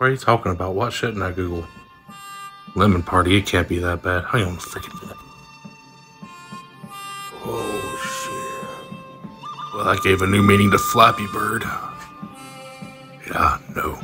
What are you talking about? What shouldn't I Google? Lemon Party, it can't be that bad. Hang on a freaking minute. Oh shit. Well, that gave a new meaning to Flappy Bird. Yeah, no.